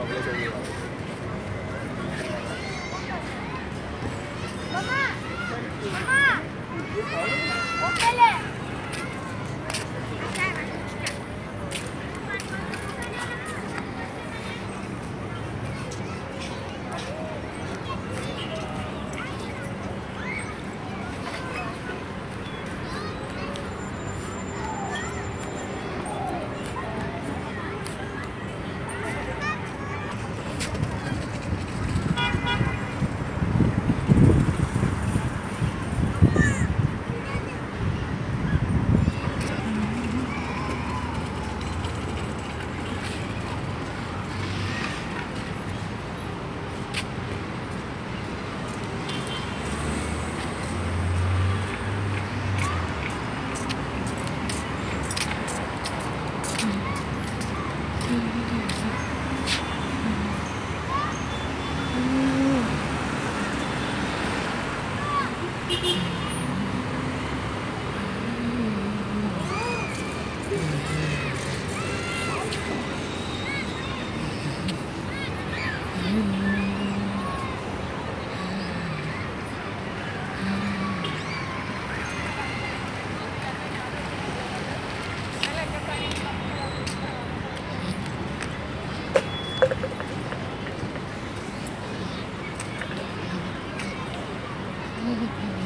我们的胜利了 Mm-hmm.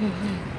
Mm-hmm.